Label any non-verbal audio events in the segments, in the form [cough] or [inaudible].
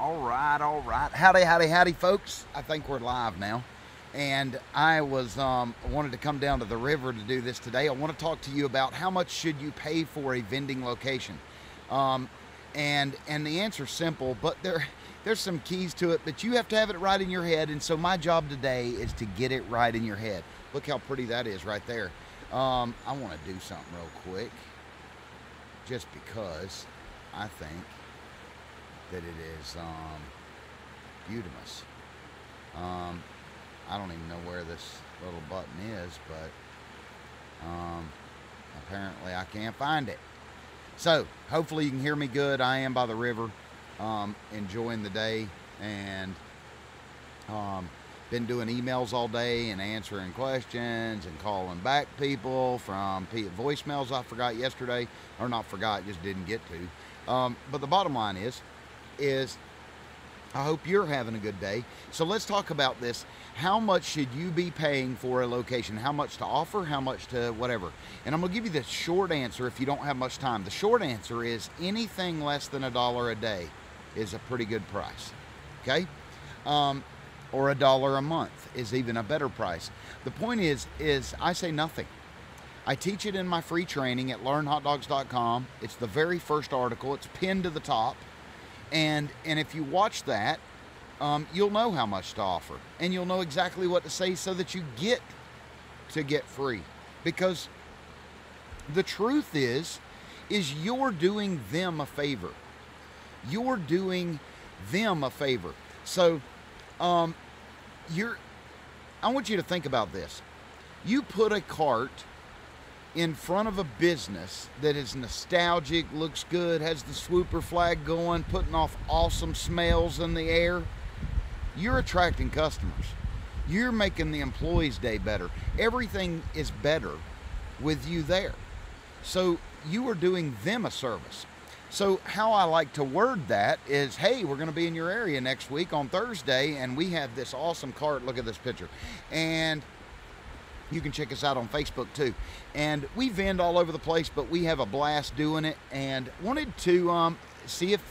All right, all right. Howdy, howdy, howdy, folks. I think we're live now. And I was um, wanted to come down to the river to do this today. I want to talk to you about how much should you pay for a vending location, um, and and the answer's simple, but there there's some keys to it. But you have to have it right in your head. And so my job today is to get it right in your head. Look how pretty that is right there. Um, I want to do something real quick, just because I think that it is um, Udemous. Um, I don't even know where this little button is, but um, apparently I can't find it. So hopefully you can hear me good. I am by the river, um, enjoying the day, and um, been doing emails all day and answering questions and calling back people from voicemails I forgot yesterday, or not forgot, just didn't get to. Um, but the bottom line is, is I hope you're having a good day. So let's talk about this. How much should you be paying for a location? How much to offer? How much to whatever? And I'm going to give you the short answer if you don't have much time. The short answer is anything less than a dollar a day is a pretty good price. Okay? Um, or a dollar a month is even a better price. The point is, is I say nothing. I teach it in my free training at learnhotdogs.com. It's the very first article. It's pinned to the top and and if you watch that um, you'll know how much to offer. And you'll know exactly what to say so that you get to get free. Because the truth is is you're doing them a favor. You're doing them a favor. So um, you're i want you to think about this. You put a cart in front of a business that is nostalgic, looks good, has the swooper flag going, putting off awesome smells in the air, you're attracting customers. You're making the employees' day better. Everything is better with you there. So you are doing them a service. So, how I like to word that is hey, we're going to be in your area next week on Thursday, and we have this awesome cart. Look at this picture. And you can check us out on Facebook too. And we vend all over the place, but we have a blast doing it and wanted to um, see if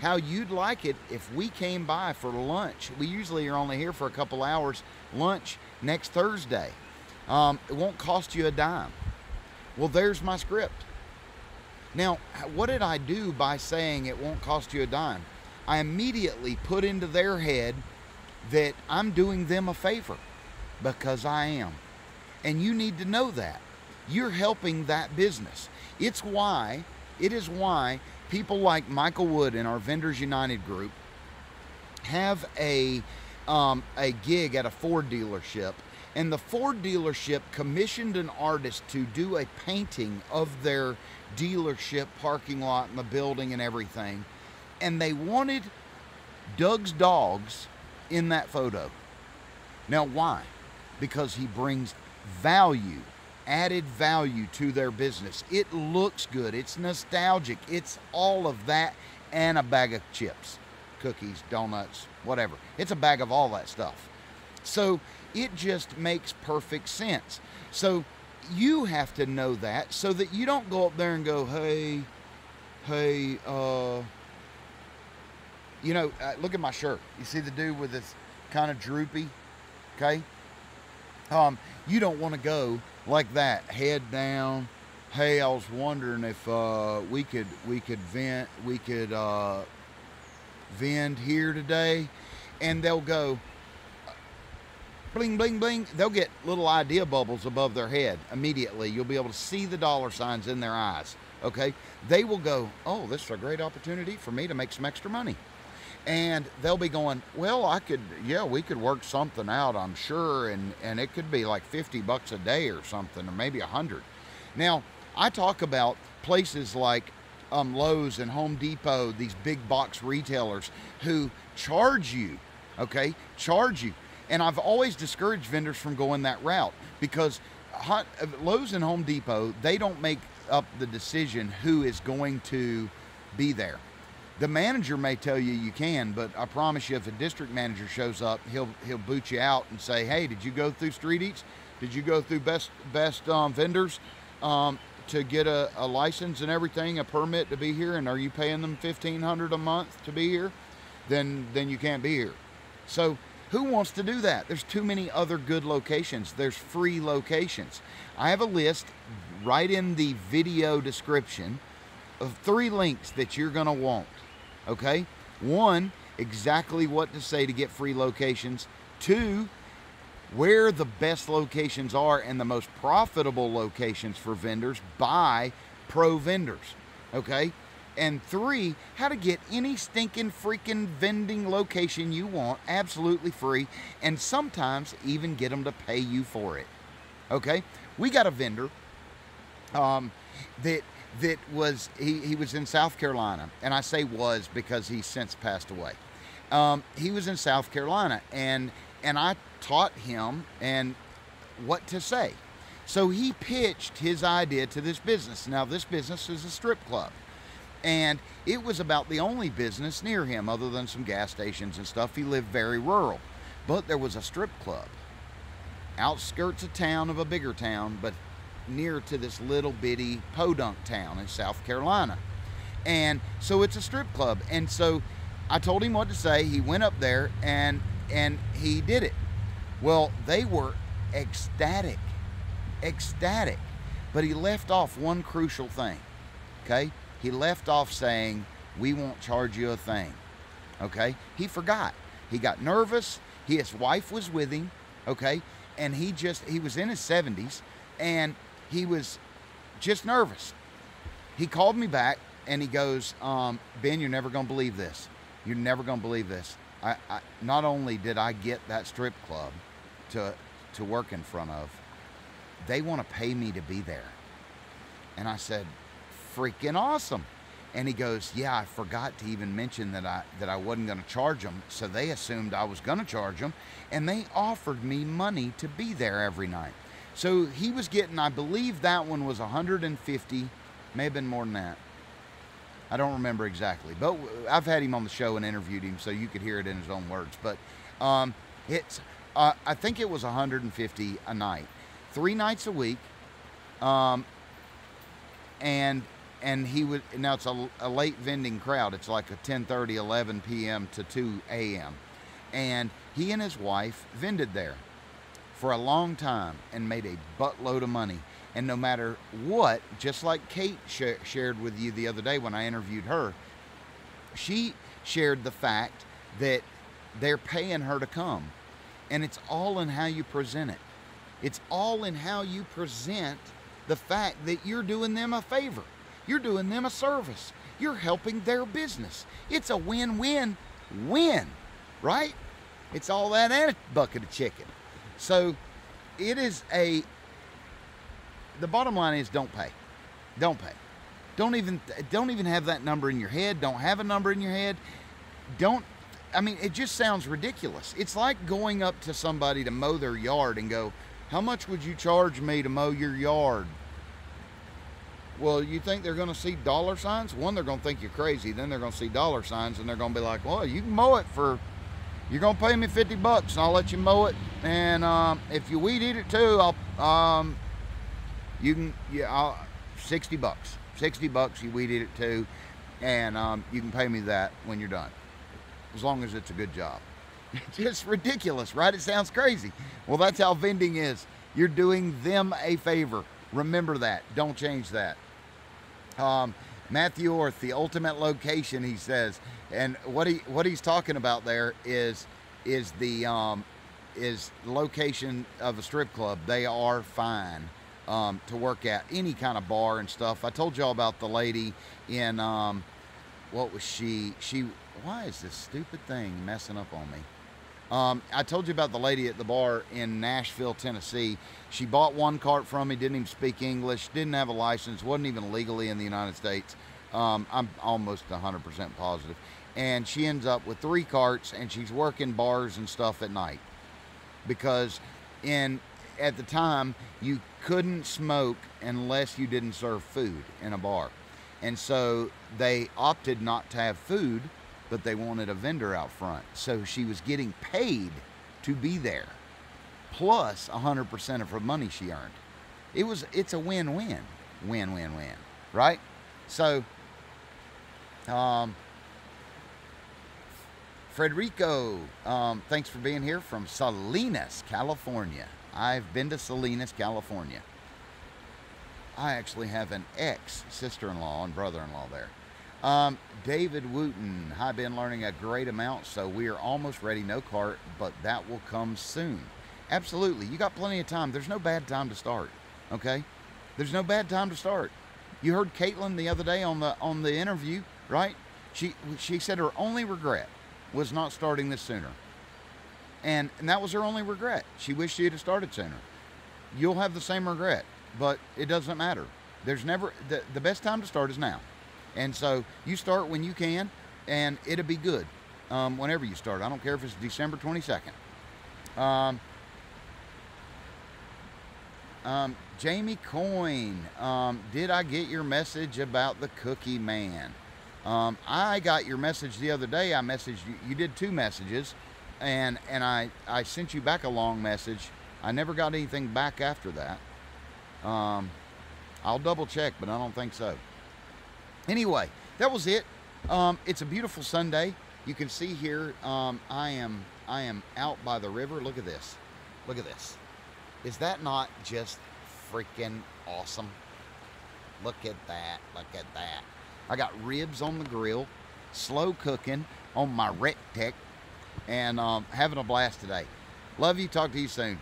how you'd like it if we came by for lunch. We usually are only here for a couple hours. Lunch next Thursday. Um, it won't cost you a dime. Well, there's my script. Now, what did I do by saying it won't cost you a dime? I immediately put into their head that I'm doing them a favor because I am. And you need to know that. You're helping that business. It's why, it is why people like Michael Wood in our Vendors United group have a, um, a gig at a Ford dealership. And the Ford dealership commissioned an artist to do a painting of their dealership parking lot and the building and everything. And they wanted Doug's dogs in that photo. Now, why? Because he brings value, added value to their business. It looks good, it's nostalgic, it's all of that and a bag of chips, cookies, donuts, whatever. It's a bag of all that stuff. So it just makes perfect sense. So you have to know that so that you don't go up there and go, hey, hey, uh, you know, uh, look at my shirt. You see the dude with this kind of droopy, okay? Um, you don't want to go like that, head down. Hey, I was wondering if uh, we could we could vent we could uh, vend here today, and they'll go bling bling bling. They'll get little idea bubbles above their head immediately. You'll be able to see the dollar signs in their eyes. Okay, they will go. Oh, this is a great opportunity for me to make some extra money and they'll be going well i could yeah we could work something out i'm sure and and it could be like 50 bucks a day or something or maybe hundred. Now i talk about places like um, lowes and home depot these big box retailers who charge you okay charge you. And i've always discouraged vendors from going that route because hot, lowes and home depot they don't make up the decision who is going to be there the manager may tell you you can, but I promise you, if a district manager shows up, he'll he'll boot you out and say, "Hey, did you go through Street Eats? Did you go through best best um, vendors um, to get a, a, license and everything, a permit to be here? And are you paying them fifteen hundred a month to be here?" then then you can't be here. So who wants to do that? There's too many other good locations. There's free locations. I have a list right in the video description of three links that you're going to want. Okay? One, exactly what to say to get free locations. Two, where the best locations are and the most profitable locations for vendors by pro vendors. Okay? And three, how to get any stinking freaking vending location you want absolutely free and sometimes even get them to pay you for it. Okay? We got a vendor um, that that was he, he was in South Carolina, and I say was because he's since passed away. Um, he was in South Carolina, and and I taught him and what to say. So he pitched his idea to this business. Now this business is a strip club, and it was about the only business near him other than some gas stations and stuff. He lived very rural, but there was a strip club, outskirts of town of a bigger town, but near to this little bitty podunk town in South Carolina. And so it's a strip club. And so I told him what to say. He went up there and and he did it. Well, they were ecstatic. Ecstatic. But he left off one crucial thing. Okay? He left off saying, "We won't charge you a thing." Okay? He forgot. He got nervous. His wife was with him, okay? And he just he was in his 70s and he was just nervous. He called me back and he goes, um, Ben, you're never going to believe this. You're never going to believe this. I, I, not only did I get that strip club to, to work in front of, they want to pay me to be there. And I said, freaking awesome. And he goes, yeah, I forgot to even mention that I that I wasn't going to charge them, so they assumed I was going to charge them, and they offered me money to be there every night. So he was getting, I believe that one was 150, may have been more than that. I don't remember exactly, but I've had him on the show and interviewed him, so you could hear it in his own words. But um, it's, uh, I think it was 150 a night, three nights a week, um, and and he would now it's a, a late vending crowd. It's like a 10:30, 11 p.m. to 2 a.m. And he and his wife vended there for a long time and made a buttload of money. And no matter what, just like Kate sh- shared with you the other day when I interviewed her, she shared the fact that they're paying her to come. And it's all in how you present it. It's all in how you present the fact that you're doing them a favor. You're doing them a service. You're helping their business. It's a win win win, right? It's all that and a bucket of chicken. So it is a, the bottom line is don't pay. Don't pay. Don't even, don't even have that number in your head. Don't have a number in your head. Don't, I mean, it just sounds ridiculous. It's like going up to somebody to mow their yard and go, how much would you charge me to mow your yard? Well, you think they're going to see dollar signs? One, they're going to think you're crazy. Then they're going to see dollar signs and they're going to be like, well, you can mow it for you're gonna pay me 50 bucks and I'll let you mow it. And um, if you weed eat it too, I'll um, you can yeah, I'll, 60 bucks. 60 bucks you weed eat it too, and um, you can pay me that when you're done, as long as it's a good job. [laughs] Just ridiculous, right? It sounds crazy. Well, that's how vending is. You're doing them a favor. Remember that. Don't change that. Um, Matthew Orth, the ultimate location, he says, and what he what he's talking about there is is the um, is location of a strip club. They are fine um, to work at any kind of bar and stuff. I told y'all about the lady in um, what was she? She why is this stupid thing messing up on me? Um, I told you about the lady at the bar in Nashville, Tennessee. She bought one cart from me, didn't even speak English, didn't have a license, wasn't even legally in the United States. Um, I'm almost 100% positive. And she ends up with three carts and she's working bars and stuff at night. Because in at the time you couldn't smoke unless you didn't serve food in a bar. And so they opted not to have food but they wanted a vendor out front. So she was getting paid to be there, plus 100% of her money she earned. It was it's a win-win, win-win-win, right? So, um, Frederico, um, thanks for being here from Salinas, California. I've been to Salinas, California. I actually have an ex sister in law and brother in law there. Um, David Wooten, I've been learning a great amount, so we are almost ready. No cart, but that will come soon. Absolutely. You got plenty of time. There's no bad time to start. Okay? There's no bad time to start. You heard Caitlin the other day on the on the interview, right? She she said her only regret was not starting this sooner. And, and that was her only regret. She wished she had started sooner. You'll have the same regret, but it doesn't matter. There's never, the, the best time to start is now. And so you start when you can, and it'll be good um, whenever you start. I don't care if it's December 22nd. Um, um, Jamie Coyne, um, did I get your message about the Cookie Man? Um, I got your message the other day. I messaged you. You did two messages, and and I I sent you back a long message. I never got anything back after that. Um, I'll double check, but I don't think so. Anyway, that was it. Um, it's a beautiful Sunday. You can see here. Um, I am I am out by the river. Look at this. Look at this. Is that not just freaking awesome? Look at that. Look at that. I got ribs on the grill, slow cooking on my Rec Tec, and um, having a blast today. Love you. Talk to you soon.